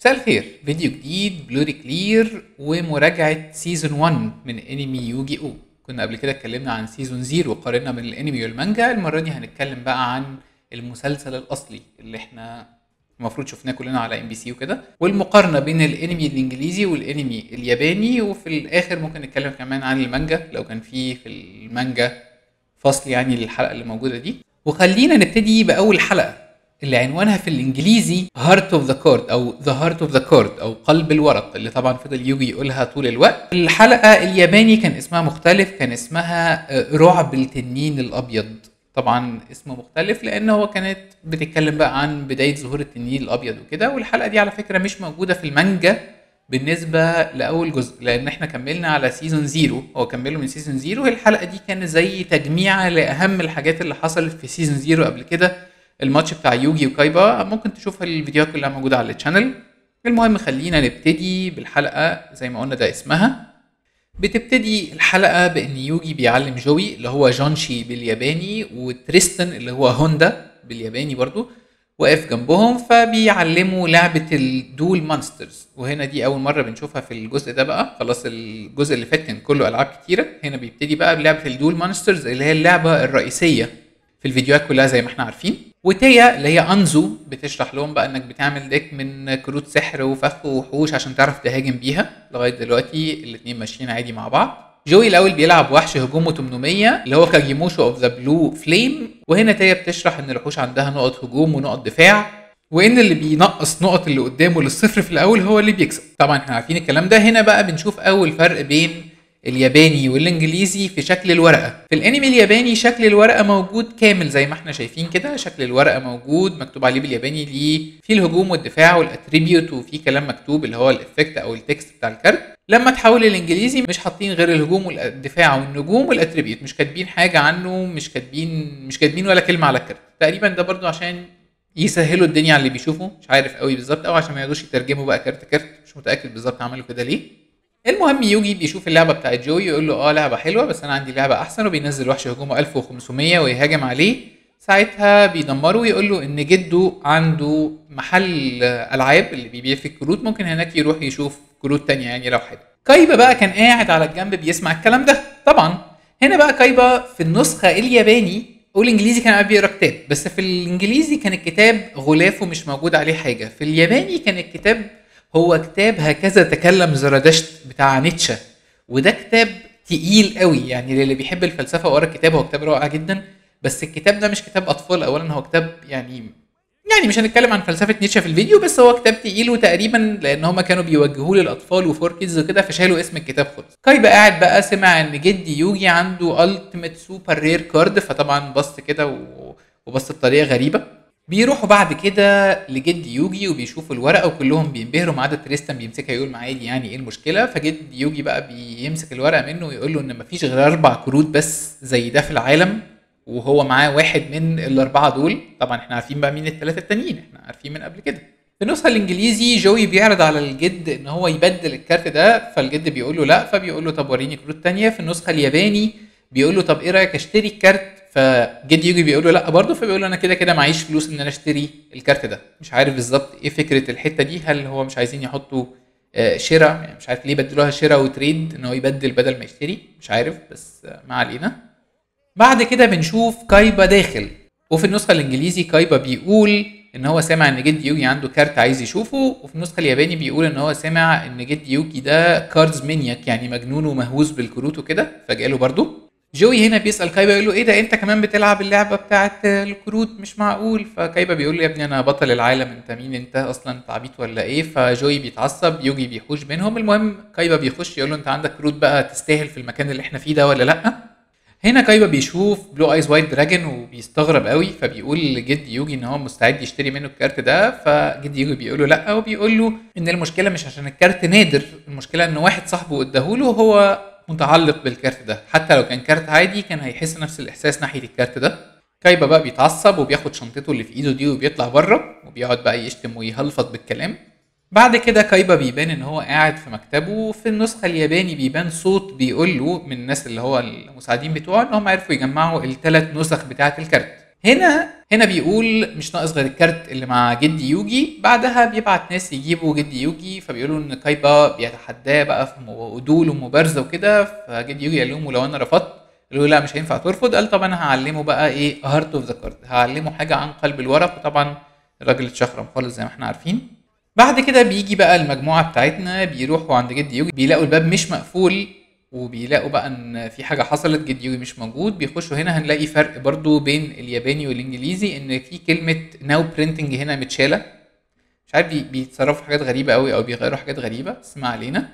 مساء الخير فيديو جديد بلوري كلير ومراجعة season 1 من انمي يوجي أو كنا قبل كده اتكلمنا عن season 0 وقارنا بين الانمي والمانجا المرة دي هنتكلم بقى عن المسلسل الأصلي اللي إحنا المفروض شفناه كلنا على ام بي سي وكده والمقارنة بين الانمي الإنجليزي والانمي الياباني وفي الآخر ممكن نتكلم كمان عن المانجا لو كان في في المانجا فصل يعني للحلقة اللي موجودة دي. وخلينا نبتدي بأول حلقة. اللي عنوانها في الإنجليزي Heart of the Card أو The Heart of the Card أو قلب الورق اللي طبعا فضل يوجي يقولها طول الوقت. الحلقة الياباني كان اسمها مختلف كان اسمها آه، رعب التنين الأبيض. طبعا اسمه مختلف لأن هو كانت بتتكلم بقى عن بداية ظهور التنين الأبيض وكده والحلقة دي على فكرة مش موجودة في المانجا بالنسبة لأول جزء لأن إحنا كملنا على season zero هو كمله من season zero الحلقة دي كانت زي تجميعة لأهم الحاجات اللي حصلت في season zero قبل كده. الماتش بتاع يوجي وكايبا ممكن تشوف الفيديوهات كلها موجودة على ال channel. المهم خلينا نبتدي بالحلقة زي ما قلنا ده اسمها. بتبتدي الحلقة بإن يوجي بيعلم جوي اللي هو جونوشي بالياباني وتريستن اللي هو هوندا بالياباني برضو واقف جنبهم فبيعلموا لعبة ال Duel Monsters وهنا دي أول مرة بنشوفها في الجزء ده بقى. خلاص الجزء اللي فات كان كله ألعاب كتيرة. هنا بيبتدي بقى بلعبة ال Duel Monsters اللي هي اللعبة الرئيسية في الفيديوهات كلها زي ما إحنا عارفين. وتيا اللي هي أنزو بتشرح لهم بقى إنك بتعمل deck من كروت سحر وفخ ووحوش عشان تعرف تهاجم بيها. لغاية دلوقتي الاتنين ماشيين عادي مع بعض. جوي الأول بيلعب وحش هجومه 800 اللي هو Kagemusha of the Blue Flame وهنا تيا بتشرح إن الوحوش عندها نقط هجوم ونقط دفاع. وإن اللي بينقص نقط اللي قدامه للصفر في الأول هو اللي بيكسب. طبعا إحنا عارفين الكلام ده. هنا بقى بنشوف أول فرق بين الياباني والإنجليزي في شكل الورقة. في الأنمي الياباني شكل الورقة موجود كامل زي ما إحنا شايفين كده. شكل الورقة موجود مكتوب عليه بالياباني ليه. في الهجوم والدفاع وال attribute وفي كلام مكتوب اللي هو ال effect أو ال text بتاع ال card. لما تحول الإنجليزي مش حاطين غير الهجوم والدفاع والنجوم وال attribute مش كاتبين حاجة عنه مش كاتبين مش كاتبين ولا كلمة على ال card. تقريبا ده برضو عشان يسهلوا الدنيا على اللي بيشوفوا. مش عارف قوي بالظبط أو عشان ما يقعدوش يترجموا بقى card card. مش متأكد بالظبط عملوا كده ليه. المهم يوجي بيشوف اللعبة بتاعت جوي يقول له آه لعبة حلوة بس أنا عندي لعبة أحسن وبينزل وحش هجومه 1500 ويهاجم عليه. ساعتها بيدمره ويقول له إن جده عنده محل ألعاب اللي بيبيع فيه الكروت ممكن هناك يروح يشوف كروت تانية يعني لو حابب. كايبا بقى كان قاعد على الجنب بيسمع الكلام ده. طبعا هنا بقى كايبا في النسخة الياباني والانجليزي كان قاعد بيقرأ كتاب بس في الإنجليزي كان الكتاب غلافه مش موجود عليه حاجة. في الياباني كان الكتاب هو كتاب هكذا تكلم زرادشت بتاع نيتشه وده كتاب تقيل قوي. يعني للي بيحب الفلسفة وقرأ الكتاب هو كتاب رائع جدا بس الكتاب ده مش كتاب أطفال. اولا هو كتاب يعني يعني مش هنتكلم عن فلسفة نيتشه في الفيديو بس هو كتاب تقيل وتقريبا لأن هما كانوا بيوجهوه للأطفال و 4Kids وكده فشالوا اسم الكتاب خالص. كايبا قاعد بقى سمع إن جد يوجي عنده ultimate super rare card فطبعا بص كده. وبص بطريقة غريبة. بيروحوا بعد كده لجد يوجي وبيشوفوا الورقة وكلهم بينبهروا ما عدا تريستان بيمسكها يقول معايا دي يعني إيه المشكلة؟ فجد يوجي بقى بيمسك الورقة منه ويقول له إن مفيش غير أربع كروت بس زي ده في العالم وهو معاه واحد من الأربعة دول. طبعا إحنا عارفين بقى مين الثلاثه التانيين إحنا عارفين من قبل كده. في النسخة الإنجليزي جوي بيعرض على الجد إن هو يبدل ال card ده فالجد بيقول له لأ فبيقول له طب وريني كروت تانية. في النسخة الياباني بيقول له طب إيه رأيك أشتري ال card فجد يوجي بيقول له لا برضه فبيقول له أنا كده كده معيش فلوس إن أنا أشتري ال card ده. مش عارف بالظبط إيه فكرة الحتة دي هل هو مش عايزين يحطوا آه، شراء؟ يعني مش عارف ليه بدلوها شراء وتريد إن هو يبدل بدل ما يشتري؟ مش عارف بس ما علينا. بعد كده بنشوف كايبا داخل. وفي النسخة الإنجليزي كايبا بيقول إن هو سامع إن جد يوجي عنده card عايز يشوفه وفي النسخة الياباني بيقول إن هو سامع إن جد يوجي ده cards maniac يعني مجنون ومهووس بالكروت وكده فجاله برضه. جوي هنا بيسأل كايبا يقول له إيه ده؟ أنت كمان بتلعب اللعبة بتاعت الكروت مش معقول. فكايبا بيقول له يا ابني أنا بطل العالم. أنت مين أنت؟ أصلا أنت عبيط ولا إيه؟ فجوي بيتعصب يوجي بيحوش بينهم. المهم كايبا بيخش يقول له أنت عندك كروت بقى تستاهل في المكان اللي إحنا فيه ده ولا لأ؟ هنا كايبا بيشوف Blue Eyes White Dragon وبيستغرب قوي. فبيقول لجد يوجي إن هو مستعد يشتري منه ال card ده. فجد يوجي بيقول له لأ. وبيقول له إن المشكلة مش عشان ال card نادر المشكلة إن واحد صاحبه اداهوله وهو متعلق بالكارت ده. حتى لو كان كارت عادي كان هيحس نفس الإحساس ناحية الكارت ده. كايبا بقى بيتعصب وبياخد شنطته اللي في إيده دي وبيطلع بره وبيقعد بقى يشتم ويهلفط بالكلام. بعد كده كايبا بيبان إن هو قاعد في مكتبه وفي النسخة الياباني بيبان صوت بيقول له من الناس اللي هو المساعدين بتوعه إن هم عرفوا يجمعوا الثلاث نسخ بتاعة الكارت. هنا هنا بيقول مش ناقص غير الكارت اللي مع جدي يوجي. بعدها بيبعت ناس يجيبوا جدي يوجي فبيقولوا إن كايبا بيتحداه بقى في a duel ومبارزة وكده. فجدي يوجي قال لهم ولو أنا رفضت؟ قالوا لا مش هينفع ترفض. قال طب أنا هعلمه بقى إيه؟ heart of the card هعلمه حاجة عن قلب الورق. وطبعا الراجل اتشخرم خالص زي ما إحنا عارفين. بعد كده بيجي بقى المجموعة بتاعتنا بيروحوا عند جدي يوجي بيلاقوا الباب مش مقفول. وبيلاقوا بقى إن في حاجة حصلت جدي يوجي مش موجود بيخشوا هنا هنلاقي فرق برضو بين الياباني والإنجليزي إن في كلمة now printing هنا متشالة. مش عارف بي- بيتصرفوا حاجات غريبة قوي أو بيغيروا حاجات غريبة بس ما علينا.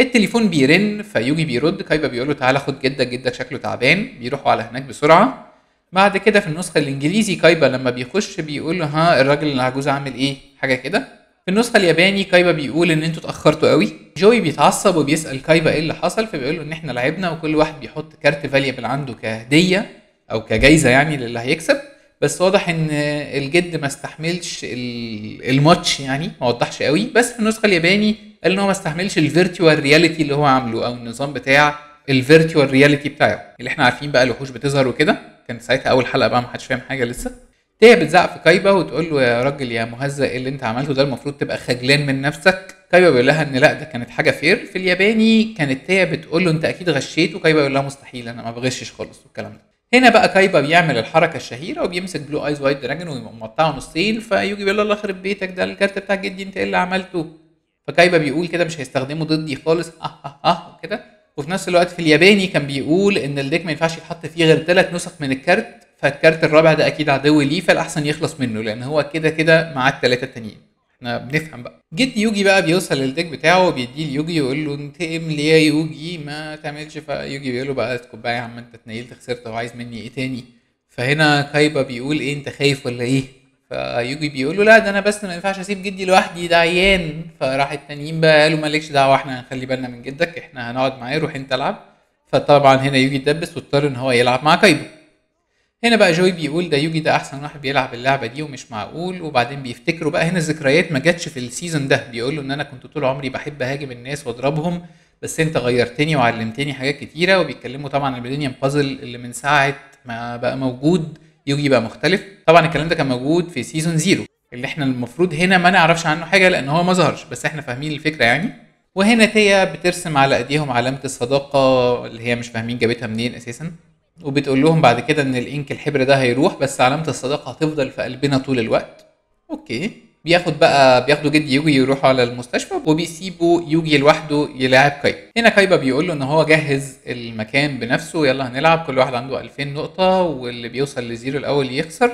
التليفون بيرن فيوجي بيرد كايبا بيقول له تعالى خد جدك جدك شكله تعبان بيروحوا على هناك بسرعة. بعد كده في النسخة الإنجليزي كايبا لما بيخش بيقول له ها الراجل العجوز عامل إيه؟ حاجة كده. في النسخة الياباني كايبا بيقول إن أنتوا اتأخرتوا قوي. جوي بيتعصب وبيسأل كايبا إيه اللي حصل فبيقول له إن إحنا لعبنا وكل واحد بيحط كارت valuable عنده كهدية أو كجايزة يعني للي هيكسب. بس واضح إن الجد ما استحملش ال- الماتش يعني ما وضحش قوي. بس في النسخة الياباني قال إن هو ما استحملش ال virtual reality اللي هو عامله أو النظام بتاع ال virtual reality بتاعه. اللي إحنا عارفين بقى الوحوش بتظهر وكده. كانت ساعتها أول حلقة بقى ما حدش فاهم حاجة لسه. تيا بتزعق في كايبا وتقول له يا راجل يا مهزأ إيه اللي أنت عملته ده؟ المفروض تبقى خجلان من نفسك. كايبا بيقول لها إن لأ ده كانت حاجة fair في الياباني كانت تيا بتقول له أنت أكيد غشيت وكايبا يقول لها مستحيل أنا ما بغشش خالص والكلام ده. هنا بقى كايبا بيعمل الحركة الشهيرة وبيمسك Blue-Eyes White Dragon ويقطعه نصين فيوجي بيقول له الله يخرب بيتك ده الكارت بتاع جدي أنت إيه اللي عملته؟ فكايبا بيقول كده مش هيستخدمه ضدي خالص أه أه أه كده وفي نفس الوقت في الياباني كان بيقول إن ال deck ما ينفعش يتحط فيه غير ثلاث نسخ من الكارت. فالكارت الرابع ده أكيد عدو ليه فالأحسن يخلص منه لأن هو كده كده معاه الثلاثه التانيين. إحنا بنفهم بقى. جد يوجي بقى بيوصل لل deck بتاعه وبيديه ليوجي يقول له انتقم ليه يا يوجي؟ ما تعملش. فيوجي بيقول له بقى كايبا يا عم أنت اتنيلت خسرت وعايز مني إيه تاني؟ فهنا كايبا بيقول إيه أنت خايف ولا إيه؟ فيوجي بيقول له لا ده أنا بس ما ينفعش أسيب جدي لوحدي ده عيان. فراح التانيين بقى قالوا مالكش دعوة إحنا هنخلي بالنا من جدك إحنا هنقعد معاه روح أنت العب. فطبعا هنا يوجي اتدبس واضطر إن هو يلعب مع كايبا. هنا بقى جوي بيقول ده يوجي ده أحسن واحد بيلعب اللعبة دي ومش معقول. وبعدين بيفتكروا بقى هنا الذكريات ما جاتش في ال season ده. بيقول له إن أنا كنت طول عمري بحب أهاجم الناس وأضربهم بس أنت غيرتني وعلمتني حاجات كتيرة. وبيتكلموا طبعا عن ال Millennium Puzzle اللي من ساعة ما بقى موجود. يوجي بقى مختلف. طبعا الكلام ده كان موجود في season zero. اللي إحنا المفروض هنا ما نعرفش عنه حاجة لأن هو ما ظهرش بس إحنا فاهمين الفكرة يعني. وهنا تيا بترسم على إيديهم علامة الصداقة اللي هي مش فاهمين جابتها منين أساسا. وبتقول لهم بعد كده إن ال ink الحبر ده هيروح بس علامة الصداقة هتفضل في قلبنا طول الوقت. okay. بياخد بقى بياخدوا جدي يوجي يروحوا على المستشفى وبيسيبوا يوجي لوحده يلعب كايبا. هنا كايبا بيقول له إن هو جهز المكان بنفسه يلا هنلعب كل واحد عنده 2000 نقطة واللي بيوصل ل zero الأول يخسر.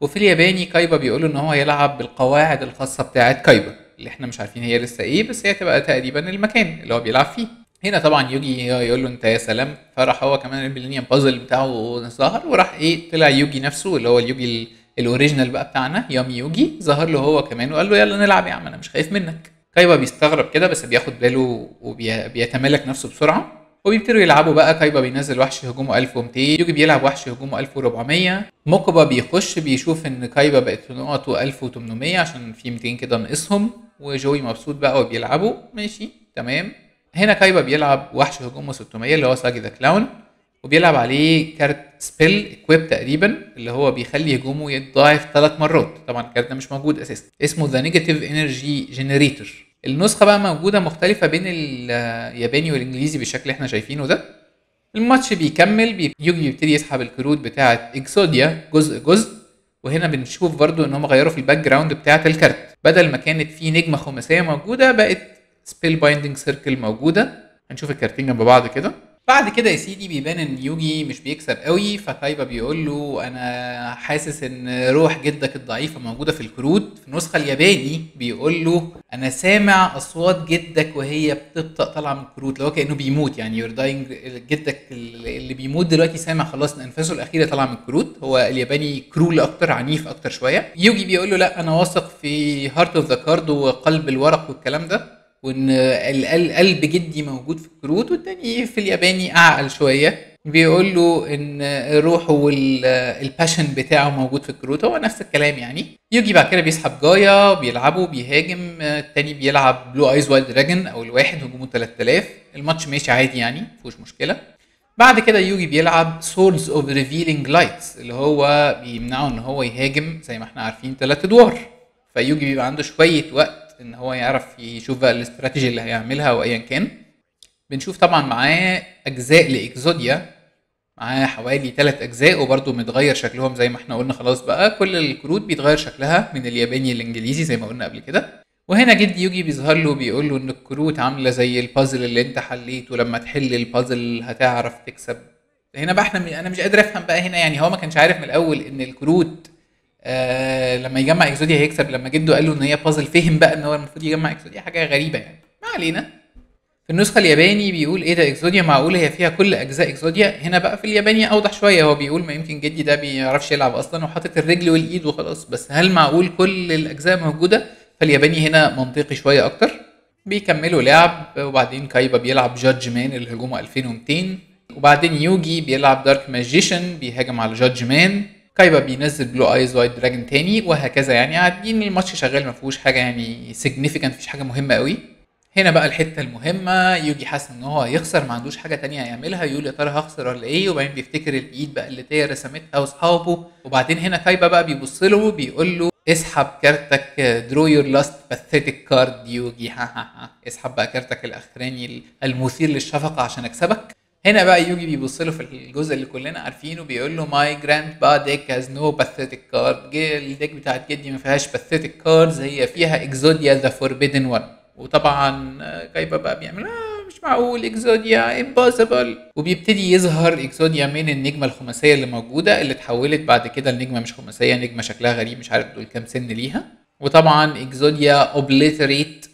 وفي الياباني كايبا بيقول له إن هو يلعب بالقواعد الخاصة بتاعه كايبا اللي إحنا مش عارفين هي لسه إيه بس هي تبقى تقريبا المكان اللي هو بيلعب فيه. هنا طبعا يوجي يقول له أنت يا سلام فراح هو كمان ال Millennium Puzzle بتاعه ظهر وراح إيه طلع يوجي نفسه اللي هو اليوجي ال- ال original بقى بتاعنا يامي يوجي ظهر له هو كمان وقال له يلا نلعب يا عم أنا مش خايف منك. كايبا بيستغرب كده بس بياخد باله وبيتمالك نفسه بسرعة. وبيبتدوا يلعبوا بقى كايبا بينزل وحش هجومه 1200 يوجي بيلعب وحش هجومه 1400 موكوبا بيخش بيشوف إن كايبا بقت نقطه 1800 عشان في 200 كده ناقصهم وجوي مبسوط بقى وبيلعبوا. ماشي تمام. هنا كايبا بيلعب وحش هجومه 600 اللي هو Saggi the Clown وبيلعب عليه كارت spell equip تقريبا اللي هو بيخلي هجومه يتضاعف ثلاث مرات. طبعا الكارت ده مش موجود أساسا. اسمه the Negative Energy Generator النسخة بقى موجودة مختلفة بين الياباني والإنجليزي بالشكل اللي إحنا شايفينه ده. الماتش بيكمل بي- يوجي بيبتدي يسحب الكروت بتاعه إكسوديا جزء جزء وهنا بنشوف برضو إن هم غيروا في ال background بتاعة الكارت. بدل ما كانت في نجمة خماسية موجودة بقت Spellbinding Circle موجودة. هنشوف الكارتين جنب بعض كده. بعد كده يا سيدي بيبان إن يوجي مش بيكسب قوي فكايبا بيقول له أنا حاسس إن روح جدك الضعيفة موجودة في الكروت. في النسخة الياباني بيقول له أنا سامع أصوات جدك وهي بتبطأ طالعة من الكروت هو كأنه بيموت يعني. your dying جدك اللي بيموت دلوقتي سامع خلاص أنفاسه الأخيرة طالعة من الكروت. هو الياباني cruel أكتر عنيف أكتر شوية. يوجي بيقول له لا أنا واثق في heart of the card وقلب الورق والكلام ده. وإن قلب جدي موجود في الكروت والتاني في الياباني أعقل شوية. بيقول له إن روحه وال passion بتاعه موجود في الكروت. هو نفس الكلام يعني. يوجي بعد كده بيسحب جايا بيلعبوا بيهاجم. التاني بيلعب Blue-Eyes White Dragon أو الواحد هجومه 3000 الماتش ماشي عادي يعني مفيهوش مشكلة. بعد كده يوجي بيلعب Swords of Revealing Light اللي هو بيمنعه إن هو يهاجم زي ما إحنا عارفين ثلاث أدوار. فيوجي بيبقى عنده شوية وقت إن هو يعرف يشوف بقى الاستراتيجي اللي هيعملها أو ايا كان. بنشوف طبعا معاه أجزاء لإكزوديا معاه حوالي ثلاث أجزاء وبرده متغير شكلهم زي ما إحنا قلنا خلاص بقى. كل الكروت بيتغير شكلها من الياباني للإنجليزي زي ما قلنا قبل كده. وهنا جد يوجي بيظهر له بيقول له إن الكروت عاملة زي البازل اللي أنت حليته. لما تحل البازل هتعرف تكسب. هنا بقى إحنا أنا مش قادر أفهم بقى هنا يعني هو ما كانش عارف من الأول إن الكروت آه لما يجمع إكزوديا هيكسب لما جده قال له إن هي بازل فهم بقى إن هو المفروض يجمع إكزوديا حاجة غريبة يعني. ما علينا. في النسخة الياباني بيقول إيه ده إكزوديا معقول؟ هي فيها كل أجزاء إكزوديا. هنا بقى في الياباني أوضح شوية هو بيقول ما يمكن جدي ده بيعرفش يلعب أصلا وحاطط الرجل والإيد وخلاص. بس هل معقول كل الأجزاء موجودة؟ فالياباني هنا منطقي شوية أكتر. بيكملوا لعب وبعدين كايبا بيلعب Judge Man اللي هجومه 2200 وبعدين يوجي بيلعب Dark Magician بيهاجم على Judge Man كايبا بينزل Blue Eyes White Dragon تاني وهكذا يعني. قاعدين الماتش شغال ما فيهوش حاجة يعني significant مفيش حاجة مهمة قوي. هنا بقى الحتة المهمة يوجي حاسس إن هو هيخسر ما عندوش حاجة تانية هيعملها. يقول يا ترى هخسر ولا إيه؟ وبعدين بيفتكر الإيد بقى اللي تيا رسمتها وأصحابه. وبعدين هنا كايبا بقى بيبص له بيقول له اسحب كارتك draw your last pathetic card يوجي. ها ها ها اسحب بقى كارتك الأخراني المثير للشفقة عشان أكسبك. هنا بقى يوجي بيبص له في الجزء اللي كلنا عارفينه بيقول له my grandpa deck has no pathetic card ال deck بتاعت جدي ما فيهاش pathetic cards هي فيها اكزوديا the forbidden one وطبعا كايبا بقى بيعمل آه مش معقول اكزوديا impossible وبيبتدي يظهر اكزوديا من النجمة الخماسية اللي موجودة اللي اتحولت بعد كده لنجمة مش خماسية نجمة شكلها غريب مش عارف دول كام سن ليها. وطبعا اكزوديا obliterate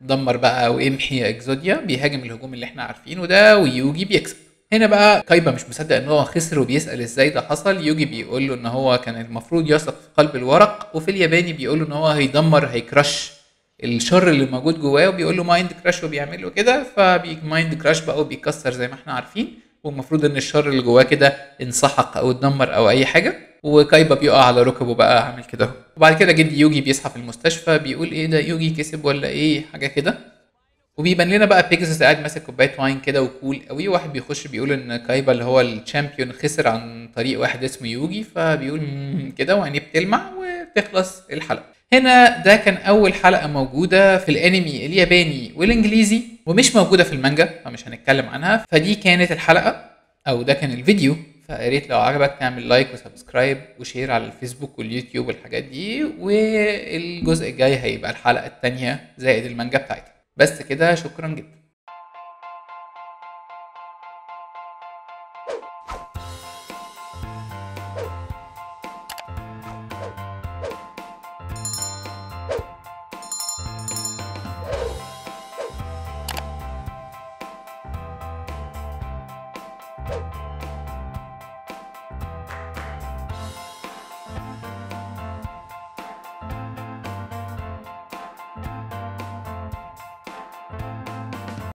دمر بقى وامحي اكزوديا بيهاجم الهجوم اللي إحنا عارفينه ده ويوجي بيكسب. هنا بقى كايبا مش مصدق إن هو خسر وبيسأل إزاي ده حصل. يوجي بيقول له إن هو كان المفروض يثق في قلب الورق وفي الياباني بيقول له إن هو هيدمر هي crush الشر اللي موجود جواه وبيقول له mind crush وبيعمل له كده ف mind crush بقى وبيكسر زي ما إحنا عارفين والمفروض إن الشر اللي جواه كده انسحق أو اتدمر أو أي حاجة. وكايبا بيقع على ركبه بقى عامل كده وبعد كده جدي يوجي بيصحى في المستشفى بيقول إيه ده يوجي كسب ولا إيه؟ حاجة كده. وبيبان لنا بقى بيجاسس قاعد ماسك كوباية wine كده و cool قوي واحد بيخش بيقول إن كايبا اللي هو ال champion خسر عن طريق واحد اسمه يوجي فبيقول كده وعينيه بتلمع وتخلص الحلقة. هنا ده كان أول حلقة موجودة في الأنمي الياباني والإنجليزي ومش موجودة في المانجا فمش هنتكلم عنها. فدي كانت الحلقة أو ده كان الفيديو. فيا ريت لو عجبك تعمل like و subscribe و share على الفيسبوك واليوتيوب والحاجات دي والجزء الجاي هيبقى الحلقة الثانية زائد المانجا بتاعتها. بس كده شكرا جدا.